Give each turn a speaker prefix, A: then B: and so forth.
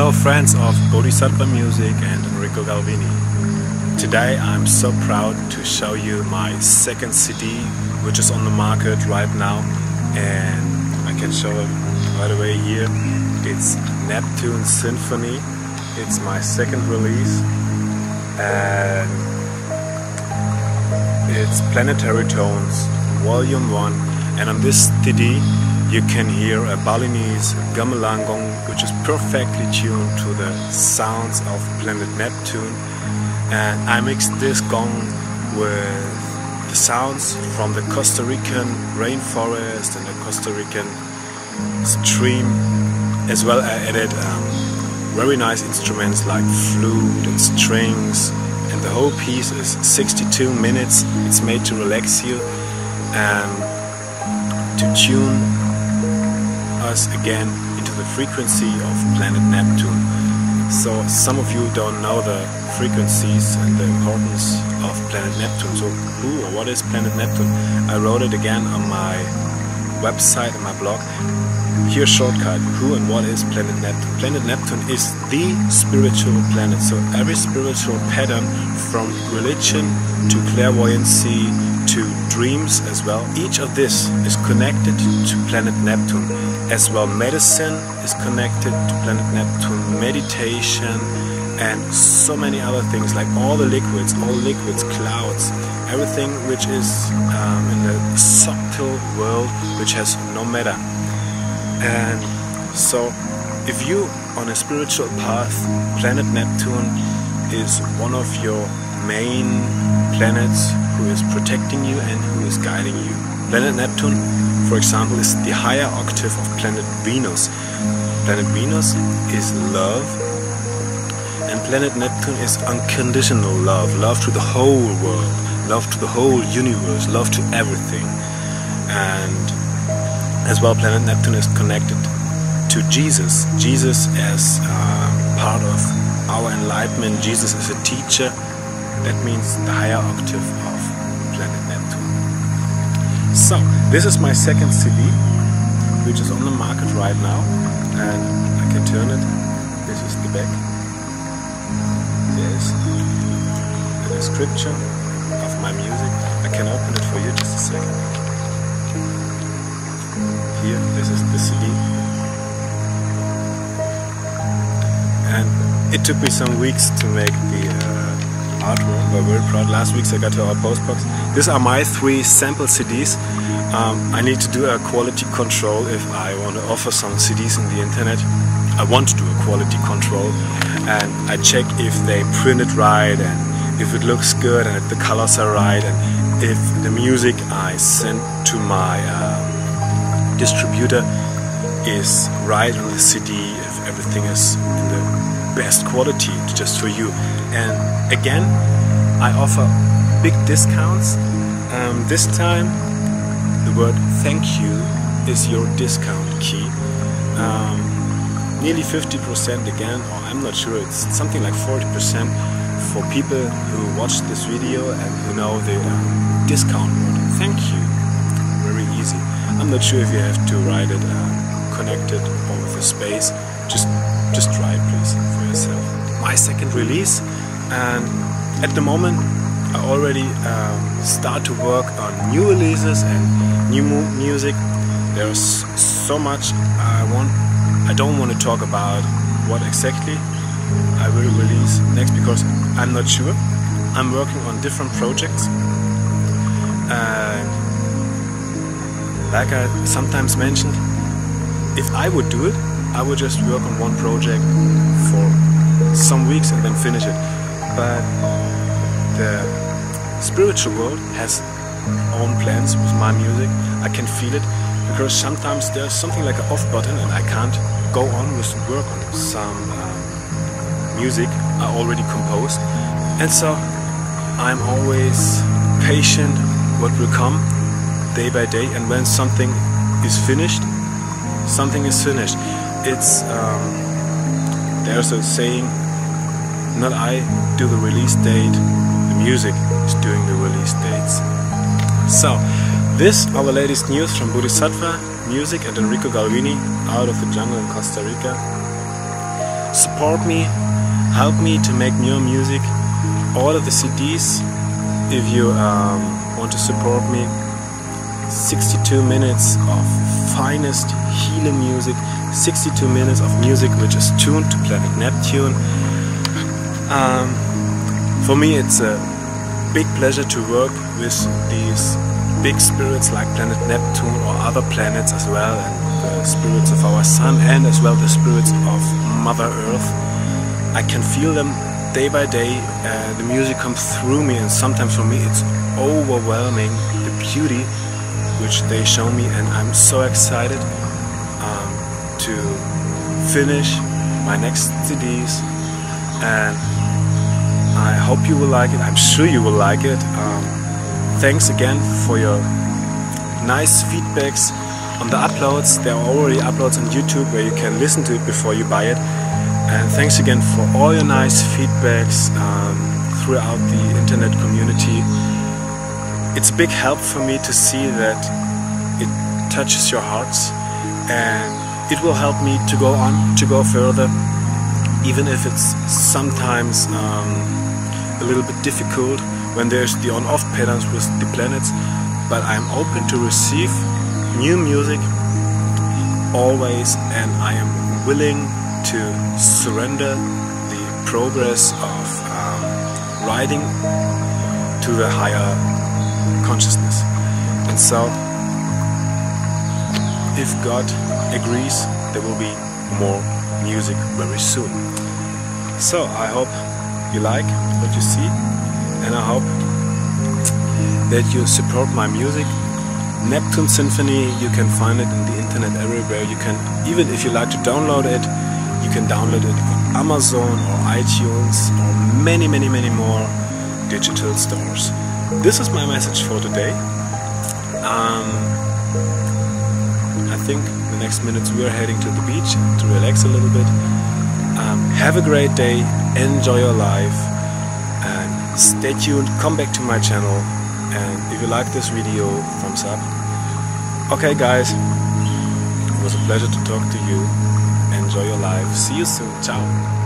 A: Hello friends of Bodhisattva Music and Enrico Galvini. Today I'm so proud to show you my second CD which is on the market right now and I can show it right away here. It's Neptune Symphony. It's my second release and it's Planetary Tones Volume 1 and on this CD you can hear a Balinese gamelan gong which is perfectly tuned to the sounds of planet Neptune. And I mixed this gong with the sounds from the Costa Rican rainforest and the Costa Rican stream as well I added um, very nice instruments like flute and strings. And the whole piece is 62 minutes. It's made to relax you and to tune us again into the frequency of planet Neptune. So some of you don't know the frequencies and the importance of planet Neptune. So who or what is planet Neptune? I wrote it again on my website and my blog. Here shortcut, who and what is planet Neptune? Planet Neptune is the spiritual planet. So every spiritual pattern from religion to clairvoyancy to dreams as well. Each of this is connected to planet Neptune. As well, medicine is connected to planet Neptune, meditation, and so many other things like all the liquids, all liquids, clouds, everything which is um, in the subtle world which has no matter. And so, if you on a spiritual path, planet Neptune is one of your main planets who is protecting you and who is guiding you. Planet Neptune, for example, is the higher octave of planet Venus. Planet Venus is love, and planet Neptune is unconditional love, love to the whole world, love to the whole universe, love to everything. And as well, planet Neptune is connected to Jesus. Jesus as uh, part of our enlightenment. Jesus is a teacher. That means the higher octave. So, this is my second CD, which is on the market right now, and I can turn it. This is the back. There's the description of my music. I can open it for you just a second. Here, this is the CD. And it took me some weeks to make the uh, uh, artwork. We're very proud. Last week I got to our postbox. These are my three sample CDs. Um, I need to do a quality control if I want to offer some CDs in the internet. I want to do a quality control and I check if they print it right and if it looks good and if the colors are right and if the music I send to my um, distributor is right on the CD, if everything is in the best quality just for you. And again, I offer big discounts. Um, this time, the word thank you is your discount key. Um, nearly 50% again, or I'm not sure, it's something like 40% for people who watch this video and who know the um, discount word. Thank you. Very easy. I'm not sure if you have to write it uh, connected or with a space. Just, just try it, please, for yourself. My second release, and at the moment I already um, start to work on new releases and new mu music. There's so much I want. I don't want to talk about what exactly I will release next because I'm not sure. I'm working on different projects, and like I sometimes mentioned, if I would do it, I would just work on one project for some weeks and then finish it. But the spiritual world has own plans with my music. I can feel it because sometimes there's something like an off button and I can't go on with work on some um, music I already composed. And so I'm always patient what will come day by day and when something is finished, something is finished. It's um, there's a saying not I do the release date, the music is doing the release dates. So, this are the latest news from Bodhisattva Music and Enrico Galvini out of the jungle in Costa Rica. support me, help me to make new music. All of the CDs, if you um, want to support me, 62 minutes of finest healing music, 62 minutes of music which is tuned to planet Neptune. Um, for me, it's a big pleasure to work with these big spirits like planet Neptune or other planets as well, and the spirits of our sun, and as well the spirits of Mother Earth. I can feel them day by day. Uh, the music comes through me, and sometimes for me it's overwhelming the beauty which they show me, and I'm so excited to finish my next CDs and I hope you will like it. I'm sure you will like it. Um, thanks again for your nice feedbacks on the uploads. There are already uploads on YouTube where you can listen to it before you buy it. And thanks again for all your nice feedbacks um, throughout the internet community. It's a big help for me to see that it touches your hearts and it will help me to go on, to go further, even if it's sometimes um, a little bit difficult when there's the on-off patterns with the planets but I'm open to receive new music always and I am willing to surrender the progress of um, writing to the higher consciousness. And so if God agrees there will be more music very soon so I hope you like what you see and I hope that you support my music. Neptune Symphony, you can find it in the internet everywhere. You can, even if you like to download it, you can download it on Amazon or iTunes or many, many, many more digital stores. This is my message for today. Um, I think next minutes we are heading to the beach to relax a little bit. Um, have a great day, enjoy your life, and stay tuned. Come back to my channel, and if you like this video, thumbs up. Okay, guys, it was a pleasure to talk to you. Enjoy your life. See you soon. Ciao.